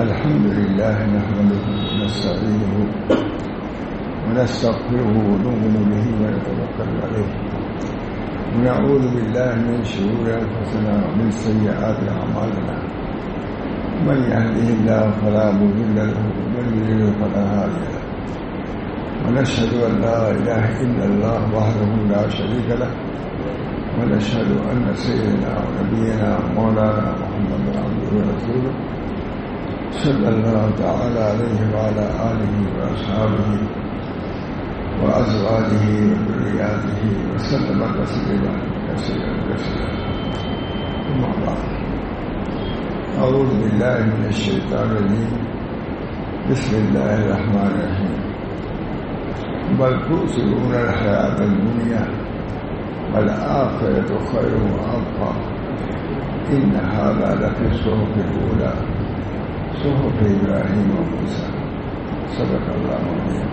الحمد لله نحمده ونستعينه ونستغفره ونؤمن به ونتوكل عليه. ونعوذ بالله من شرور أنفسنا ومن سيئات أعمالنا. من يهده الله فلا مضل له ومن يضلل فلا هادي له. ونشهد أن لا إله إلا الله وحده لا شريك له. ونشهد أن سيدنا ونبينا مولانا محمد عبده ورسوله. صلى الله تعالى عليه وعلى آله وأصحابه وأزواجه وذرياته وسلم تسليما كثيرا كثيرا. ثم بعد أعوذ بالله من الشيطان الرجيم. بسم الله الرحمن الرحيم. بل تؤثرون الحياة الدنيا والآخرة خير وأبقى. إن هذا لفي الصحف الأولى. صحف ابراہیم و موسیٰ۔ صدق اللہ علیہ۔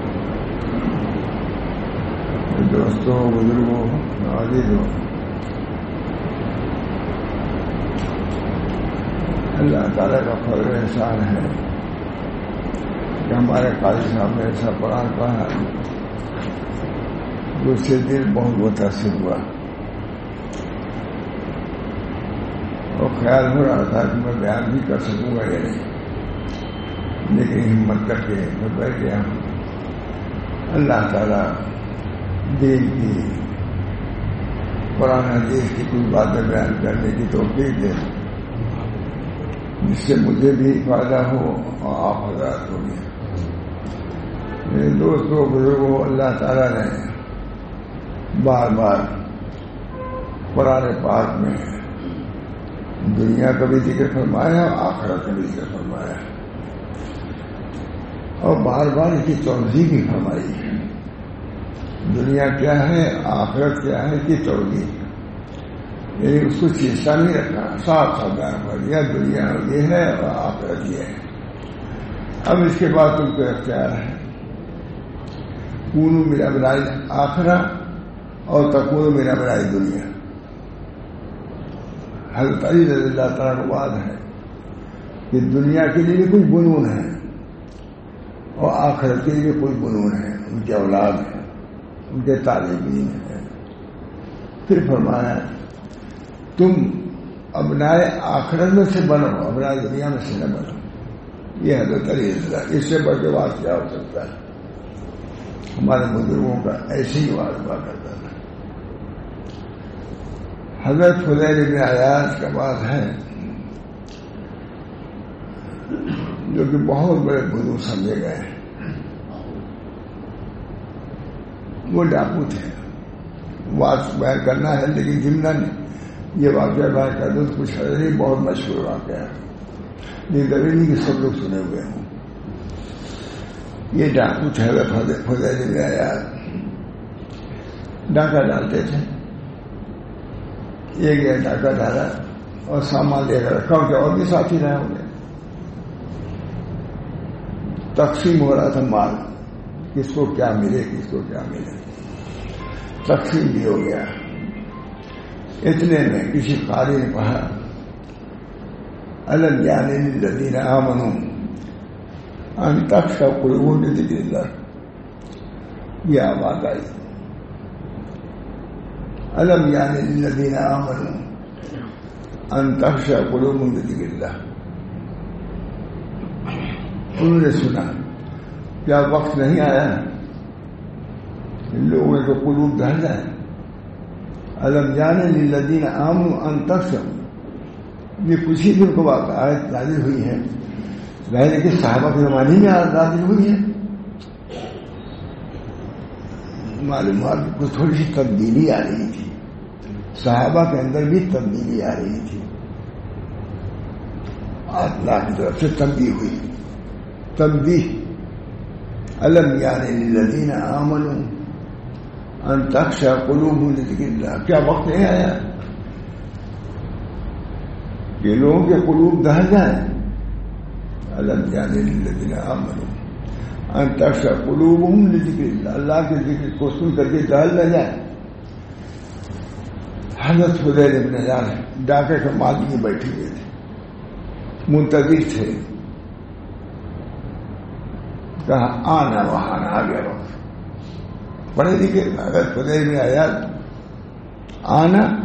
دوستوں، بزرگوں، عزیزوں۔ اللہ تعالیٰ کا فضل احسان ہے کہ ہمارے قاضی صاحب نے ایسا قرآن پڑھا۔ جس سے دل بہت متاثر ہوا۔ اور خیال ہو رہا تھا کہ میں بیان بھی کر سکوں گا یا نہیں۔ لیکن ہمت کر کے میں بیٹھ گیا۔ ہوں اللہ تعالیٰ دین کی، قرآن حدیث کی کچھ باتیں بیان کرنے کی توفیق دے۔ جس سے مجھے بھی فائدہ ہو اور آپ حضرات ہو گیا میرے دوستوں، بزرگوں، اللہ تعالیٰ نے بار بار قرآن پاک میں دنیا کا بھی ذکر فرمایا اور آخرت کا بھی ذکر فرمایا۔ اور بار بار اس کی توضیح بھی فرمائی ہے۔ دنیا کیا ہے، آخرت کیا ہے کہ توضیح یعنی اس کو چیزہ نہیں رکھنا صاف صاف بیان دنیا یہ ہے اور آخرت یہ ہے۔ اب اس کے بعد تم کو اختیار ہے۔ کونو میرا برائی آخرا اور تکون میرا برائی دنیا۔ حضرت علی رضی اللہ تعالیٰ کا بات ہے کہ دنیا کے لیے بھی کچھ بنون ہے۔ اور آخرت کے لیے کوئی بنون ہے، ان کے اولاد ہے، ان کے طالبین ہیں۔ پھر فرمایا، تم ابنائے آخرت میں سے بنو، ابنائے دنیا میں سے نہ بنو۔ یہ حضرت علی اللہ اس سے بڑھ کے بات کیا ہو سکتا ہے۔ ہمارے بزرگوں کا ایسے ہی بات ہوا کرتا تھا۔ حضرت فضیل ابن آیات کا بات ہے جو کہ بہت بڑے بزرگ سمجھے گئے ہیں۔ وہ ڈاکو تھے۔ بات بیان کرنا ہے لیکن جمنا نے یہ واقعہ بیان کر دو کچھ ہے بہت مشہور واقعہ ہے۔ لیکن کبھی نہیں کہ سب لوگ سنے ہوئے ہوں۔ یہ ڈاکو تھے فضیل ابن ڈاکہ ڈالتے تھے۔ یہ گیا ڈاکہ ڈالا اور سامان لے کر رکھا۔ کہ اور بھی ساتھی رہے ہوں گے۔ تقسیم ہو رہا تھا مال۔ کس کو کیا ملے، کس کو کیا ملے۔ تقسیم بھی ہو گیا۔ اتنے میں کسی قاری نے کہا الگ جانے یعنی لدین آمن ان تک سب قلوب نے ذکر اللہ۔ یہ آواز آئی۔ الم یعنی لدین آمن ان تک سب قلوب نے ذکر اللہ۔ انہوں نے سنا کیا وقت نہیں آیا؟ ان لوگوں کے قلوب دہل جائے الم یعنی جانے لدین عام ان انتقسم یہ کچھ ہی دن کو بات آیت نازل ہوئی ہے۔ ظاہر کہ صحابہ کے زمانے میں آیت نازل ہوئی ہے۔ معلومات کو تھوڑی سی تبدیلی آ رہی تھی۔ صحابہ کے اندر بھی تبدیلی آ رہی تھی۔ اللہ کی طرف سے تبدیل ہوئی۔ تنبیہ۔ علم یعنی للذین آمنوا ان تخشى قلوبهم لذکر اللہ کیا وقت نہیں آیا؟ کہ لوگوں کے قلوب دہل جائیں۔ علم یعنی للذین آمنوا ان تخشى قلوبهم لذکر اللہ اللہ کے ذکر کو سن کر کے دہل نہ جائیں حضرت خدیر ابن جان ڈاکے کے مادی بیٹھے ہوئے تھے۔ منتظر تھے۔ کہا، آنا وہاں آ گیا وقت پڑھے لکھے اگر خدے میں آیا، آنا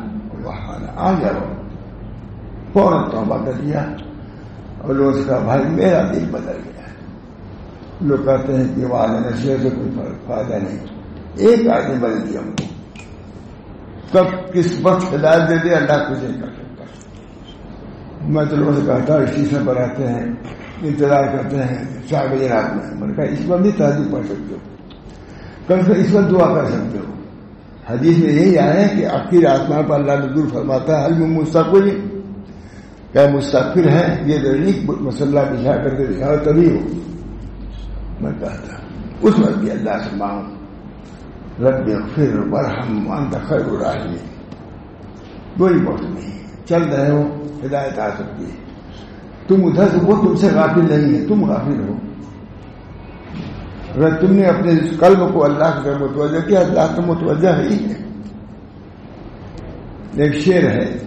وہاں آ گیا وقت فوراً توبہ کر دیا اور لوگ اس کا بھائی، میرا دل بدل گیا۔ لوگ کہتے ہیں کہ وہ نشے سے کوئی فائدہ نہیں۔ ایک آدمی بدل دیا ہم کو۔ کب کس وقت ہدایت دے دے اللہ کچھ نہیں کر سکتا۔ میں تو لوگوں سے کہتا ہوں اسٹیشن پر ہیں۔ انتظار کرتے ہیں چار بجے رات میں۔ میں نے کہا، اس وقت بھی تحریر پڑھ سکتے ہو۔ کل سے اس وقت دعا کر سکتے ہو۔ حدیث میں یہی آیا ہے کہ آخر آسمان پر اللہ نظور فرماتا ہے حلم مستقبل؟ کیا مستقبل ہے، یہ دینک مسلح بچھا کر کے دکھاؤ، تبھی ہو۔ میں کہتا اس وقت بھی اللہ سے مانگ۔ رب پھر برہم انت خیر الراحمین۔ کوئی موت نہیں۔ چل رہے ہو، ہدایت آ سکتی ہے۔ تم ادھر سے وہ تم سے غافل نہیں ہے، تم غافل ہو۔ اگر تم نے اپنے قلب کو اللہ کی طرف متوجہ کیا، اللہ تو متوجہ ہی ہے۔ ایک شیر ہے،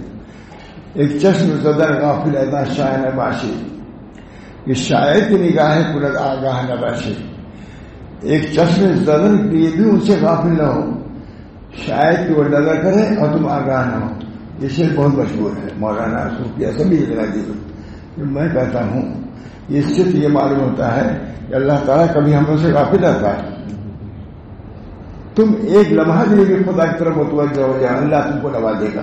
ایک چشم زدر غافل ادا شاہ نباشی یہ شاید کی نگاہ ہے، پورا آگاہ نباشی ایک چشم زدر یہ بھی ان سے غافل نہ ہو۔ شاید کہ وہ نظر کرے اور تم آگاہ نہ ہو۔ یہ شیر بہت مشہور ہے، مولانا صوفیہ سبھی میں کہتا ہوں اس سے یہ معلوم ہوتا ہے کہ اللہ تعالیٰ کبھی ہم سے غافل رہتا ہے۔ تم ایک لمحہ کے لیے خدا کی طرف متوجہ ہو جائے اللہ تم کو نوازے گا۔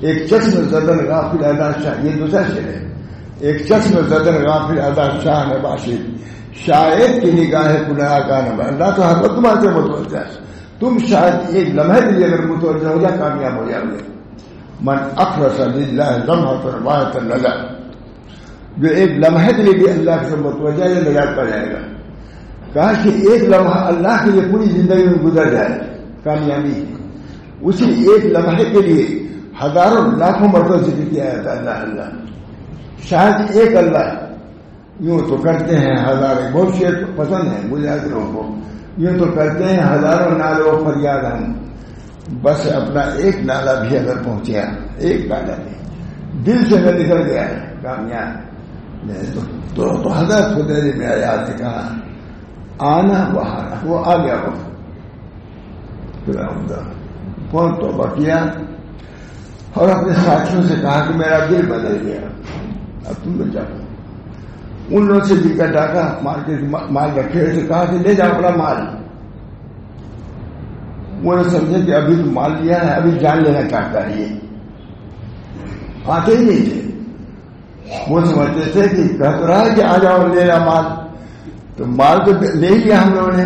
ایک چشم زدن غافل ادا شاہ، یہ دوسرا شعر ہے۔ ایک چشم زدن غافل ادا شاہ نباشد شاید کی نگاہ گناہ کا نبا اللہ تو ہر وقت تمہارے متوجہ ہے۔ تم شاید ایک لمحے کے لیے اگر متوجہ ہو جائے کامیاب ہو جاؤ گے۔ من اخرس للہ لمحہ واحد نظر جو ایک لمحے کے لیے بھی اللہ کے متوجہ یا نجات پا جائے گا۔ کہا کہ ایک لمحہ اللہ کے لیے پوری زندگی میں گزر جائے، کامیابی۔ اسی ایک لمحے کے لیے ہزاروں لاکھوں مرتبہ ذکر کیا جاتا ہے اللہ اللہ۔ شاید ایک اللہ، یوں تو کرتے ہیں ہزاروں بہت شیر پسند ہے مجاہدوں کو یوں تو کرتے ہیں ہزاروں نالوں فریاد ہم۔ بس اپنا ایک نالا بھی اگر پہنچیا، ایک نالا بھی۔ دل سے میں نکل گیا ہے کامیاب۔ تو تو حضرت خدیری میں آیا نے کہا، آنا بہانا وہ آ گیا وقت کون توبہ کیا اور اپنے ساتھیوں سے کہا کہ میرا دل بدل گیا۔ اب تم لوگ جاؤ۔ ان لوگوں سے بھی کا ڈاکا مار کے مال رکھے ہوئے کہا کہ لے جاؤ اپنا مال۔ وہ نے سمجھے کہ ابھی تو مال لیا ہے، ابھی جان لینا چاہتا ہے یہ۔ آتے ہی نہیں تھے۔ وہ سمجھتے تھے کہ کہہ تو رہا ہے کہ آ جاؤ، لے رہا مال۔ تو مال تو لے ہی لیا ہم لوگوں نے۔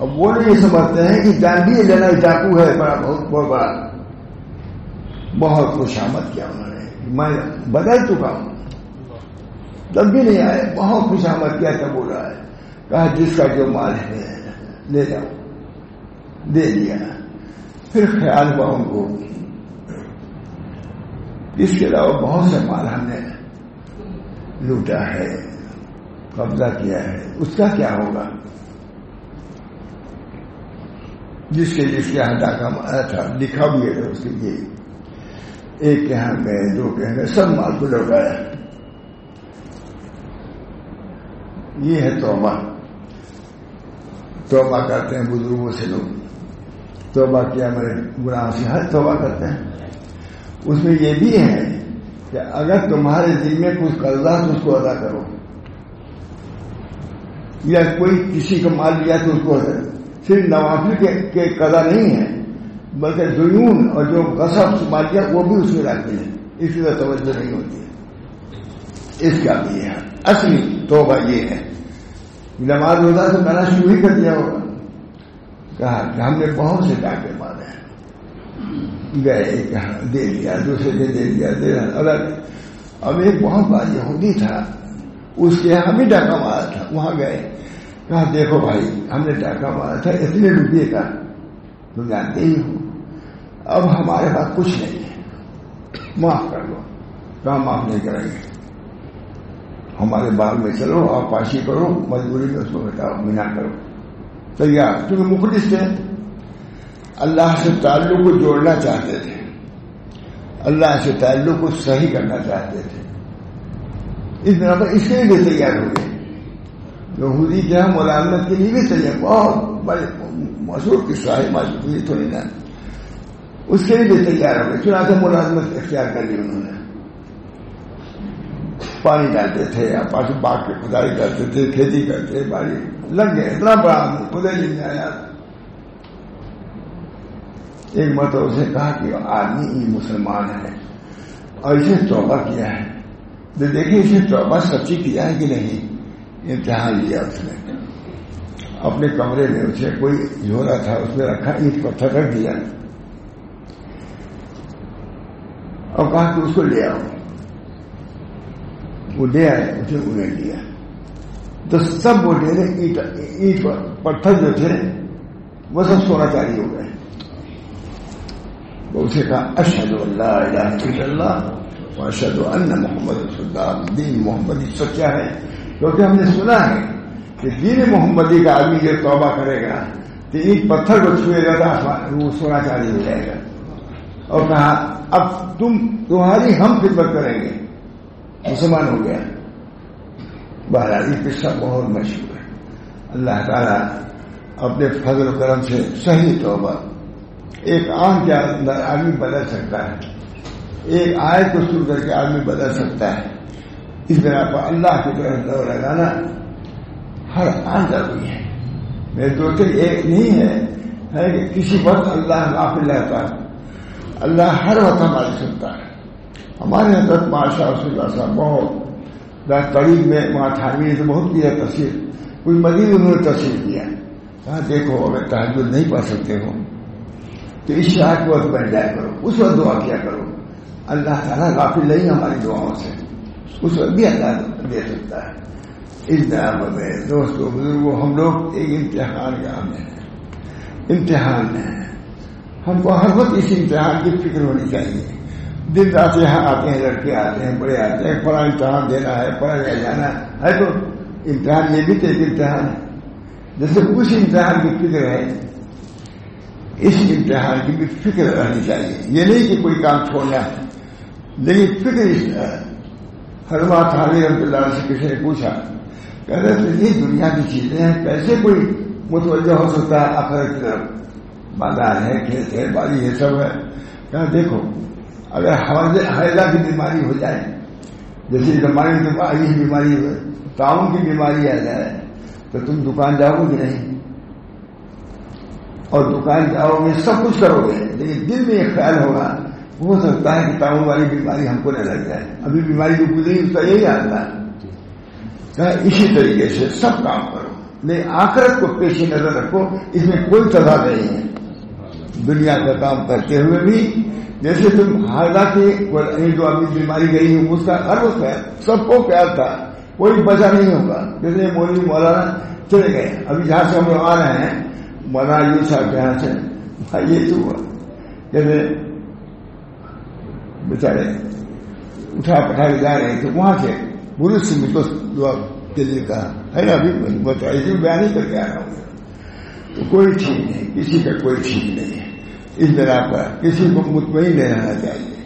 اب وہ لوگ یہ سمجھتے ہیں کہ جان بھی لینا ڈاکو ہے، بڑا بہت بہت بڑا۔ بہت خوش آمد کیا انہوں نے۔ میں بدل چکا ہوں۔ تب بھی نہیں آئے، بہت خوش آمد کیا تب بول رہا ہے۔ کہا، جس کا جو مال ہے، لے جاؤ۔ دے دیا پھر خیال ہوا ان کو اس کے علاوہ بہت سے مال ہم نے لوٹا ہے، قبضہ کیا ہے، اس کا کیا ہوگا؟ جس کے جس کے یہاں ڈاکہ مارا تھا، لکھا بھی ہے اس کے لیے۔ ایک کے یہاں گئے، دو کے ہاں گئے، سب مال کو لوٹایا یہ ہے توبہ۔ توبہ کرتے ہیں بزرگوں سے لوگ۔ توبہ کیا میرے گناہ سے؟ ہر توبہ کرتے ہیں۔ اس میں یہ بھی ہے کہ اگر تمہارے دل میں کچھ قرضہ تو اس کو ادا کرو۔ یا کوئی کسی کا مال لیا تو اس کو ادا صرف نوافل کے قضا نہیں ہے، بلکہ زیون اور جو غصب مال لیا وہ بھی اس میں رکھتے ہیں۔ اس لیے توجہ نہیں ہوتی ہے۔ اس کا بھی ہے۔ اصلی توبہ یہ ہے۔ نماز روزہ تو میں نے شروع ہی کر دیا ہوگا۔ کہا کہ ہم نے بہت سے ڈاکے مارے ہیں۔ گئے دے دیا، دوسرے دن دے دیا، دے الگ اب ایک بہت بڑا یہودی تھا، اس کے یہاں بھی ڈاکہ مارا تھا، وہاں گئے۔ کہا، دیکھو بھائی، ہم نے ڈاکہ مارا تھا اتنے روپیے کا تم جانتے ہی ہو اب ہمارے پاس کچھ نہیں ہے۔ معاف کر دو۔ کہاں معاف نہیں کریں گے۔ ہمارے باغ میں چلو، آپ پاشی کرو، مجبوری میں اس کو بتاؤ مینا کرو۔ تیار۔ کیونکہ مخلص تھے اللہ سے تعلق کو جوڑنا چاہتے تھے۔ اللہ سے تعلق کو صحیح کرنا چاہتے تھے۔ اس بنا پر اس کے لیے تیار ہو گئے۔ یہودی کیا ملازمت کے لیے بھی چاہیے بہت بڑے مشہور قصہ ہے مشہور تھوڑی نا۔ اس کے لیے بھی تیار ہو گئے۔ چنانچہ ملازمت اختیار کر لی انہوں نے۔ پانی ڈالتے تھے، یا پاس باغ کی کھدائی کرتے تھے، کھیتی کرتے باری لگ گئے۔ اتنا بڑا آدمی خدے لے آیا۔ ایک مرتبہ اسے کہا کہ آدمی مسلمان ہے۔ اور اسے توبہ کیا ہے۔ دیکھیں اسے توبہ سچی کیا ہے کہ نہیں؟ امتحان لیا اس نے۔ اپنے کمرے میں اسے کوئی جھولا تھا، اس میں رکھا، اینٹ پتھر رکھ دیا۔ اور کہا کہ اس کو لے آؤ۔ وہ لے آئے، اسے انہیں لیا۔ تو سب وہ ڈیرے اینٹ پتھر جو تھے، وہ سب سونا چاری ہو گئے۔ وہ اسے کہا اشد اللہ الہ الا اللہ اشد ان محمد رسول اللہ دین محمدی سچا ہے، کیونکہ ہم نے سنا ہے کہ دین محمدی کا آدمی جب توبہ کرے گا تو ایک پتھر کو چھوئے گا، تو وہ سونا چاندی ہو جائے گا۔ اور کہا، اب تم تمہاری ہم خدمت کریں گے۔ مسلمان ہو گیا۔ بہرحال یہ قصہ بہت مشہور ہے۔ اللہ تعالیٰ اپنے فضل و کرم سے صحیح توبہ ایک آم کے اندر آدمی بدل سکتا ہے۔ ایک آئے کو سن کر کے آدمی بدل سکتا ہے۔ اس بنا پر اللہ کی طرف دور لگانا ہر آن ضروری ہے۔ میرے دوست ایک نہیں ہے کہ کسی وقت اللہ غافل رہتا ہے اللہ ہر وقت ہماری سنتا ہے۔ ہمارے حضرت ماشاء رسول اللہ صاحب بہت قریب میں وہاں تھانوی نے بہت کیا تصویر کوئی مزید انہوں نے تصویر کیا۔ کہاں دیکھو اگر تحجد نہیں پڑھ سکتے ہو تو اس شاید وقت بن جایا کرو، اس وقت دعا کیا کرو۔ اللہ تعالیٰ غافل نہیں ہماری دعاؤں سے۔ اس وقت بھی اللہ دے سکتا ہے۔ اس طرح میں دوستوں بزرگوں ہم لوگ ایک امتحان کا میں ہیں۔ امتحان میں ہیں۔ ہم کو ہر وقت اس امتحان کی فکر ہونی چاہیے۔ دن رات یہاں آتے ہیں، لڑکے آتے ہیں، بڑے آتے ہیں، پڑھا امتحان دینا ہے، پڑھا لے جانا ہے۔ تو امتحان یہ بھی تو ایک امتحان ہے۔ جیسے کچھ امتحان کی فکر ہے اس امتحان کی بھی فکر رہنی چاہیے۔ یہ نہیں کہ کوئی کام چھوڑنا ہے۔ لیکن فکر اس ہر بات حالی رحمت اللہ سے کسی نے پوچھا کہ یہ دنیا کی چیزیں ہیں، کیسے کوئی متوجہ ہو سکتا ہے آخر کی طرف؟ بازار ہے، کھیت ہے باری یہ سب ہے۔ کہا، دیکھو، اگر حیضہ کی بیماری ہو جائے، جیسے بیماری کی بیماری ہو، تعاون کی بیماری آ جائے، تو تم دکان جاؤ گے نہیں۔ اور دکان جاؤ گے، سب کچھ کرو گے۔ لیکن دل میں ایک خیال ہوگا، ہو سکتا ہے کہ تعاون والی بیماری ہم کو نہ لگ جائے۔ ابھی بیماری جو گزری، اس کا یہی آتا ہے ہاں، اسی طریقے سے سب کام کرو۔ لیکن آخرت کو پیش نظر رکھو، اس میں کوئی تضاد نہیں ہے۔ دنیا کا کام کرتے ہوئے بھی، جیسے تم ہاردا کی جو ابھی بیماری گئی ہے، اس کا ہر وقت ہے سب کو پیار تھا۔ کوئی بچا نہیں ہوگا۔ جیسے مولوی مولانا چلے گئے، ابھی جہاں سے ہم لوگ آ رہے ہیں مولانا یوں صاحب یہاں سے یہ تو ہوا۔ جیسے بیچارے اٹھا پٹھا کے جا رہے تھے، وہاں سے پولیس سے مجھ کو دعا کے لیے کہا۔ ہے نا ابھی بتایا بیان ہی کر کے آ رہا ہوں۔ تو کوئی ٹھیک نہیں، کسی کا کوئی ٹھیک نہیں ہے۔ اس بنا پر کسی کو مطمئن نہیں رہنا چاہیے۔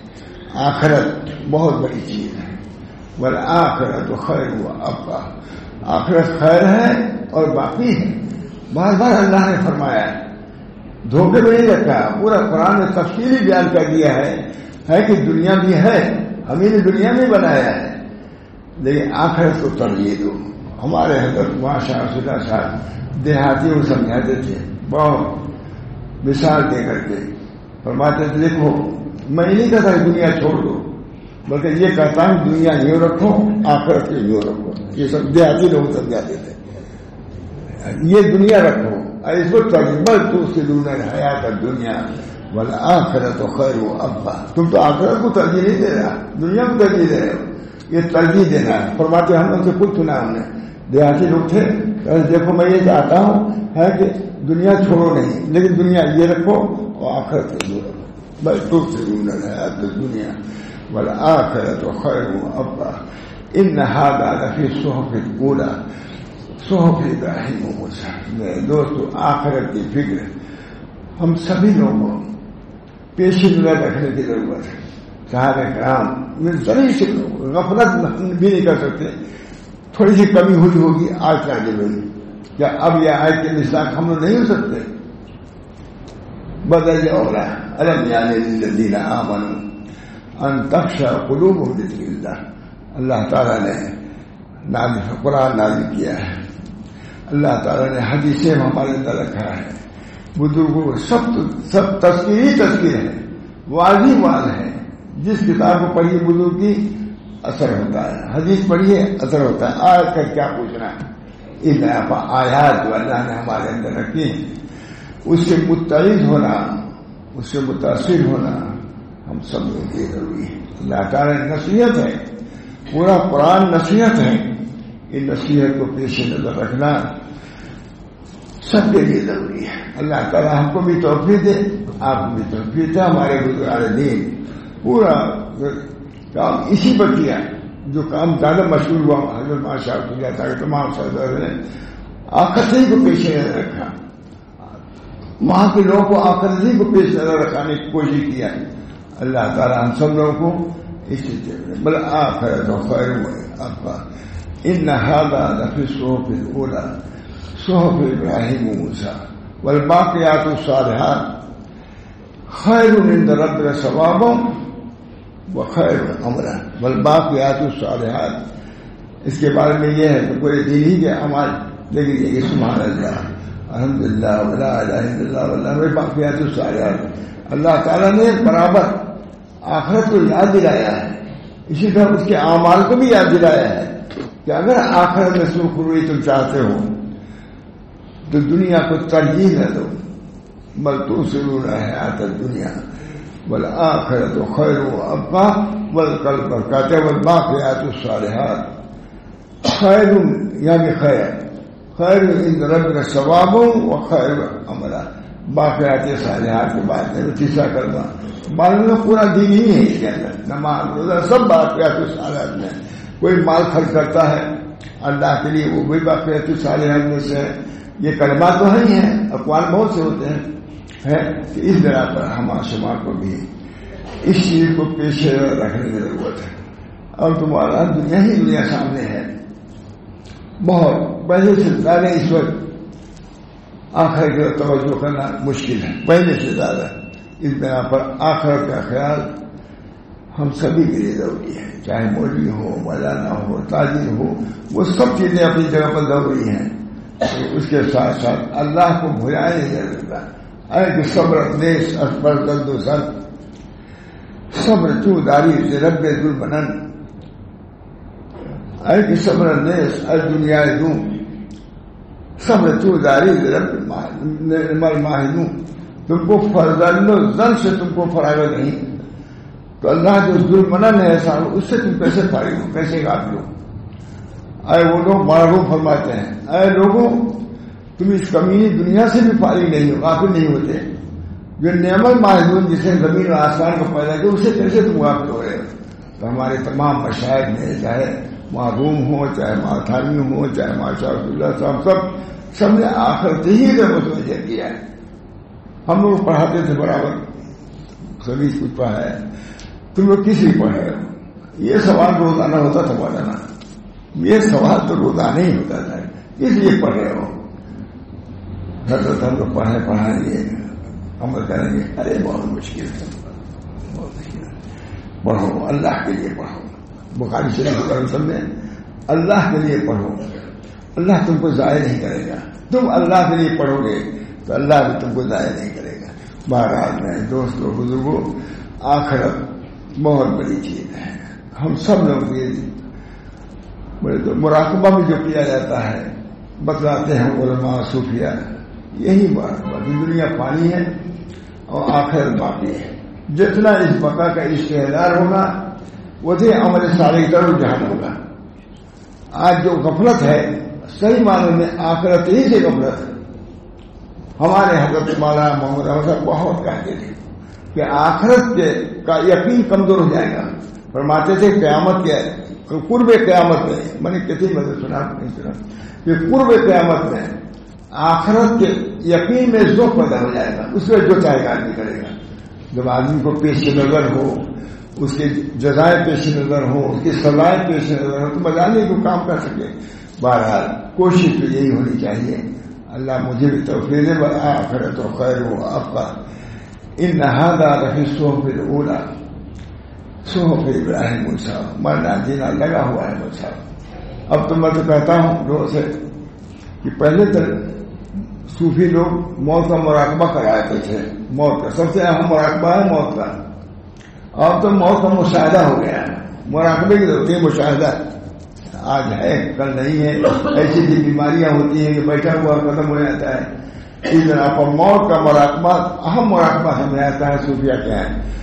آخرت بہت بڑی چیز ہے۔ بل آخرت خیر ہوا اب کا آخرت خیر ہے اور باقی ہے۔ بار بار اللہ نے فرمایا ہے۔ دھوکے میں نہیں رکھا، پورا قرآن نے تفصیلی بیان کر دیا ہے ہے کہ دنیا بھی ہے ہمیں نے دنیا میں بنایا ہے۔ لیکن آخرت کو ترجیح دو۔ ہمارے حضرت ماشاء شدہ صاحب دیہاتی کو سمجھاتے تھے بہت مثال دے کر کے فرماتے تھے دیکھو، میں نہیں کہتا کہ دنیا چھوڑ دو، بلکہ یہ کہتا ہوں دنیا یوں رکھو، آخرت کے یوں رکھو۔ یہ سب دیہاتی لوگ سمجھاتے تھے یہ دنیا رکھو۔ اس کو تجربہ تو سے حیات دنیا بولا آخرت و خیر و ابا تم تو آخرت کو ترجیح نہیں دے رہا دنیا کو ترجیح دے رہے ہو۔ یہ ترجیح دینا ہے۔ فرماتے ہم لوگ سے سنا ہم نے۔ دیہاتی لوگ تھے۔ دیکھو، میں یہ چاہتا ہوں ہے کہ دنیا چھوڑو نہیں، لیکن دنیا یہ رکھو اور آخرت سے رکھو۔ بس تو سے دنیا بل آخرت و خیر و ابا ان نہادا رفی صحف پورا صحف ابراہیم و موسا میرے دوستو، آخرت کی فکر۔ ہم سبھی لوگوں پیش نظر رکھنے کی ضرورت ہے۔ صاحب کرام میں ذریعے سے غفلت بھی نہیں کر سکتے۔ تھوڑی سی کمی ہوئی ہوگی، آج کا دل جی ہوئی کیا اب یہ آئے کے مساق ہم نہیں ہو سکتے؟ بدل ہو رہا ہے الم یعنی آمن ان تخشا قلوب ہو اللہ۔ اللہ تعالیٰ نے نازل، قرآن نازل کیا ہے۔ اللہ تعالیٰ نے حدیثیں ہمارے اندر رکھا ہے۔ بزرگوں سب سب تذکیر ہی تذکیر ہے واضح واضح ہے جس کتاب کو پڑھیے بزرگ کی اثر ہوتا ہے۔ حدیث پڑھیے اثر ہوتا ہے۔ آج کا کیا پوچھنا ہے؟ اس آیات جو اللہ نے ہمارے اندر رکھی اس سے متعد ہونا، اس سے متاثر ہونا ہم سب لوگوں کے ضروری ہے۔ اللہ تعالیٰ نصیحت ہے۔ پورا قرآن نصیحت ہے۔ ان نصیحت کو پیش نظر رکھنا سب کے لیے ضروری ہے۔ اللہ تعالیٰ ہم کو بھی توفیع دے، آپ کو بھی توفیع دے، ہمارے بزرگ دین۔ پورا کام اسی پر کیا۔ جو کام زیادہ مشہور ہوا، حضرت ماشاء کیا تھا کہ تمام سردر نے آخر کو پیش نظر رکھا۔ وہاں کے لوگوں کو آخر کو پیش نظر رکھانے کی کوشش کیا اللہ تعالیٰ ہم سب لوگوں کو اسی بل آخر تو خیر آپ کا ان نہ نفی صحف اولا صحف ابراہیم موسا والباقیات الصالحات. خیر عند رب ثوابوں وخیر عمرہ والباقیات الصالحات. اس کے بارے میں یہ ہے کہ پورے دن ہی کے عمل لیکن یہ سبحان اللہ الحمد للہ ولا الہ الا اللہ باقیات الصالحات. اللہ تعالیٰ نے برابر آخرت کو یاد دلایا ہے، اسی طرح اس کے اعمال کو بھی یاد دلایا ہے. کہ اگر آخرت میں سرخ روئی تم چاہتے ہو، تو دنیا کو ترجیح نہ دو، بل تو ضرور ہے آتا دنیا بل آخر تو خیر و ابا بل کل پر کہتے بل باقیات الصالحات. خیر یعنی خیر خیر ان رب کا ثواب و خیر عملہ باقیات صالحات کے بعد میں تیسرا کرنا بعد میں پورا دن ہی ہے اس کے اندر، نماز، روزہ، سب باقیات صالحات میں کوئی مال خرچ کرتا ہے، اللہ کے لیے وہ بھی باقیات صالحات میں سے یہ کلمہ تو ہے ہی ہے اقوال بہت سے ہوتے ہیں، ہے؟ کہ اس طرح پر ہمارا شمار کو بھی اس چیز کو پیش رکھنے کی ضرورت ہے۔ اور تمہارا دنیا ہی دنیا سامنے ہے۔ بہت پہلے سے زیادہ اس وقت آخر کی توجہ کرنا مشکل ہے، پہلے سے زیادہ۔ اس بنا پر آخر کا خیال ہم سبھی کے لیے ضروری ہے، چاہے مولوی ہو، مولانا ہو، تاجر ہو، وہ سب چیزیں اپنی جگہ پر ضروری ہیں۔ اس کے ساتھ ساتھ اللہ کو بھلانے نہیں ضرورت ہے۔ اے کہ صبر دیش اکبر دل دو سر۔ صبر تو داری سے رب دل بنن۔ اے کہ صبر دیش ار دنیا دوں۔ صبر تو داری سے رب مر ماہدوں تم کو فرزن زن سے تم کو فراغت نہیں۔ تو اللہ جو ظلم منن ہے ایسا اس سے تم کیسے فارغ ہو؟ کیسے گاٹ لو اے وہ لوگ معروف فرماتے ہیں اے لوگوں، تم اس کمینی دنیا سے بھی فارغ نہیں ہو، غافل نہیں ہوتے۔ جو نعمت معذون جسے زمین اور آسمان کو پیدا کیا، اسے کیسے تم غافل ہو رہے تو ہمارے تمام مشاہد میں چاہے معروم ہو، چاہے ماتھانی ہو، چاہے ماشاء اللہ صاحب سب سب نے آخر سے ہی متوجہ کیا۔ ہے ہم لوگ پڑھاتے تھے برابر سبھی کچھ پڑھا ہے۔ تم لوگ کس لیے پڑھ رہے ہو؟ یہ سوال روزانہ ہوتا تھا پڑھانا یہ سوال تو روزانہ ہی ہوتا تھا کس لیے پڑھ رہے ہو؟ حضرت ہم لوگ پڑھیں پڑھائیں گے۔ عمل کریں گے، ارے بہت مشکل ہے۔ بہت مشکل ہے۔ پڑھو، اللہ کے لیے پڑھو۔ بخاری شریف کرم سب میں اللہ کے لیے پڑھو۔ اللہ تم کو ضائع نہیں کرے گا۔ تم اللہ کے لیے پڑھو گے تو اللہ بھی تم کو ضائع نہیں کرے گا۔ بہرحال میں دوستوں، بزرگوں، آخرت بہت بڑی چیز ہے۔ ہم سب لوگ بڑے تو مراقبہ بھی جو کیا جاتا ہے، بتلاتے ہیں علماء صوفیہ یہی بات۔ باقی دنیا پانی ہے اور آخر باقی ہے۔ جتنا اس بقا کا اشتہار ہوگا، وہی عمل سارے طرف جہاں ہوگا۔ آج جو غفلت ہے، صحیح معنی میں آخرت ہی سے غفلت ہے۔ ہمارے حضرت مولانا محمد احمد بہت کہتے تھے۔ کہ آخرت کے کا یقین کمزور ہو جائے گا۔ فرماتے تھے قیامت کے قرب قیامت میں میں نے کسی مدد سنا نہیں سنا۔ کہ قرب قیامت میں آخرت کے یقین میں ذوق پیدا ہو جائے گا۔ اس میں جو چاہے گا، آدمی کرے گا۔ جب آدمی کو پیش نظر ہو، اس کی جزائیں پیش نظر ہوں، اس کی سزائیں پیش نظر ہوں، تو بجانے کو کام کر سکے۔ بہرحال، کوشش تو یہی ہونی چاہیے۔ اللہ مجھے بھی توفیق دے آخر تو خیر ہو آپ کا ان نہادا رہی سو پھر اولا سو پھر ابراہیم مرنا جینا لگا ہوا ہے مجھ اب تو میں تو کہتا ہوں لوگوں سے کہ پہلے تک صوفی لوگ موت کا مراقبہ کراتے تھے، موت کا۔ سب سے اہم مراقبہ ہے موت کا۔ اب تو موت کا مشاہدہ ہو گیا ہے۔ مراقبے کی ضرورت ہے، مشاہدہ۔ آج ہے، کل نہیں ہے۔ ایسی ایسی بیماریاں ہوتی ہیں کہ بیٹھا ہوا ختم ہو جاتا ہے۔ اس طرح پر موت کا مراقبہ اہم مراقبہ ہمیں آتا ہے صوفیہ کیا ہے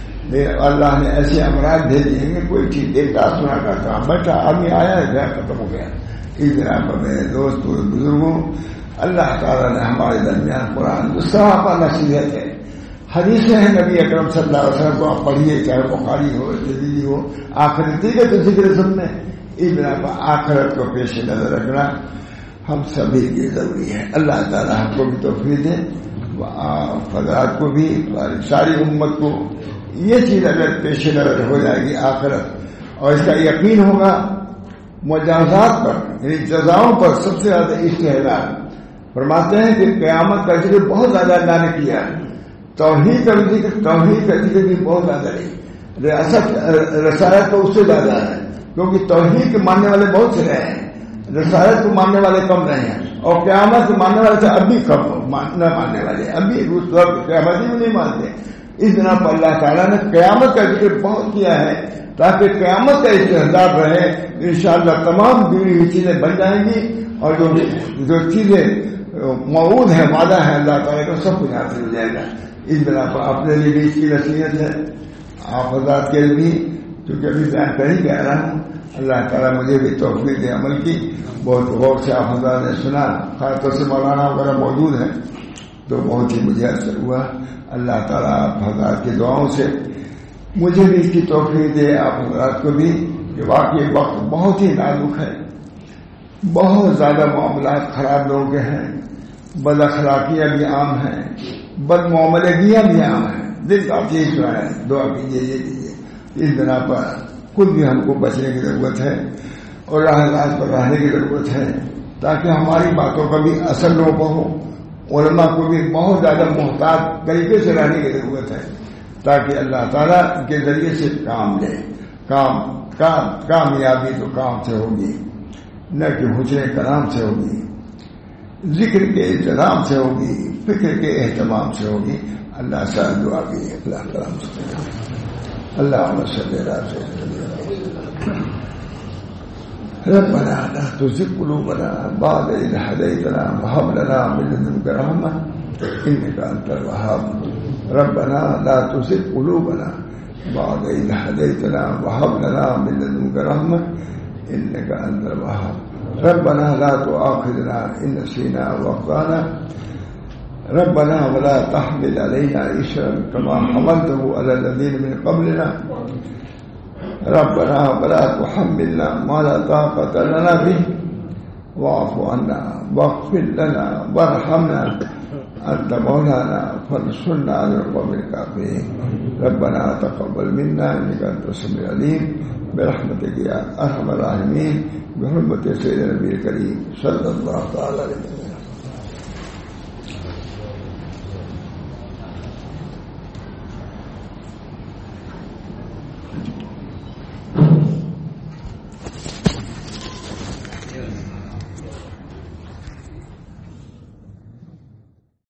اللہ نے ایسے امراض دے دیے کہ کوئی چیز دیکھتا سنا کرتا بیٹھا آدمی آیا ہے گیا ختم ہو گیا۔ اس طرح پر میرے دوست بزرگوں، اللہ تعالیٰ نے ہمارے درمیان قرآن دوسرا نصیحت ہے۔ حدیث ہیں، نبی اکرم صلی اللہ علیہ وسلم کو آپ پڑھیے، چاہے بخاری ہو جدیدی ہو آخرتی کا تو ذکر سب میں اس بنا پر آخرت کو پیش نظر رکھنا۔ ہم سبھی کی ضروری ہے۔ اللہ تعالیٰ ہم کو بھی توفیق دے فضرات کو بھی ساری امت کو۔ یہ چیز اگر پیش نظر ہو جائے گی آخرت، اور اس کا یقین ہوگا، مجازات پر یعنی جزاؤں پر سب سے زیادہ اشتہار فرماتے ہیں کہ قیامت کا ذکر بہت زیادہ اللہ نے کیا توحید کا ذکر، توحید کا ذکر بھی بہت زیادہ ہے۔ ریاست رسالت تو اس سے زیادہ ہے، کیونکہ توحید کے ماننے والے بہت سے رہے ہیں۔ رسالت کو ماننے والے کم رہے ہیں اور قیامت کو ماننے والے سے اب بھی کم نہ ماننے والے ابھی اس وقت قیامت ہی نہیں مانتے۔ اس بنا پر اللہ تعالیٰ نے قیامت کا ذکر بہت کیا ہے تاکہ قیامت کا استحصال رہے۔ انشاءاللہ تمام دینی ہوئی چیزیں بن جائیں گی اور جو جو چیزیں معود ہیں، وعدہ ہے اللہ تعالیٰ کا سب کچھ حاصل ہو جائے گا۔ اس بنا پر اپنے لیے بھی اس کی نصیحت ہے۔ آپ حضرات کے لیے بھی، کیونکہ ابھی بیان کر ہی کہہ رہا ہوں اللہ تعالیٰ مجھے بھی توفیق دے عمل کی۔ بہت غور سے آپ حضرات نے سنا۔ خاص طور سے مولانا وغیرہ موجود ہے تو بہت ہی مجھے اثر ہوا۔ اللہ تعالیٰ آپ حضرات کی دعاؤں سے مجھے بھی اس کی توفیق دے۔ آپ حضرات کو بھی کہ واقعی وقت بہت ہی نازک ہے۔ بہت زیادہ معاملات خراب لوگوں کے ہیں۔ بد اخلاقیاں بھی عام ہیں۔ بد معاملگیاں بھی عام ہیں۔ دل کا چیز جو ہے۔ دعا کیجیے، یہ کیجیے۔ اس بنا پر خود بھی ہم کو بچنے کی ضرورت ہے اور راہ راز پر رہنے کی ضرورت ہے تاکہ ہماری باتوں کا بھی اثر لوگوں کو ہو۔ علماء کو بھی بہت زیادہ محتاط طریقے سے رہنے کی ضرورت ہے تاکہ اللہ تعالیٰ کے ذریعے سے کام لے۔ کام کام، کامیابی تو کام سے ہوگی، نہ کہ حسن کلام سے ہوگی، ذکر کے انتظام سے ہوگی، فکر کے اہتمام سے ہوگی۔ اللہ سے دعا کی اللہ کلام سے اللہ ربنا لا تزغ قلوبنا بعد إذ هديتنا وهب لنا من لدنك رحمة إنك أنت الوهاب. ربنا لا تزغ قلوبنا بعد إذ هديتنا وهب لنا من لدنك رحمة إنك أنت الوهاب. ربنا لا تؤاخذنا إن نسينا وأخطأنا ربنا ولا تحمل علينا إشرا كما حملته على الذين من قبلنا. ربنا ولا تحملنا ما لا طاقة لنا به. واعف عنا واغفر لنا وارحمنا. أنت مولانا فانصرنا على القوم الكافرين. ربنا تقبل منا إنك أنت السميع العليم. برحمتك يا أرحم الراحمين. بحرمة سيدنا النبي الكريم صلى الله تعالى عليه وسلم.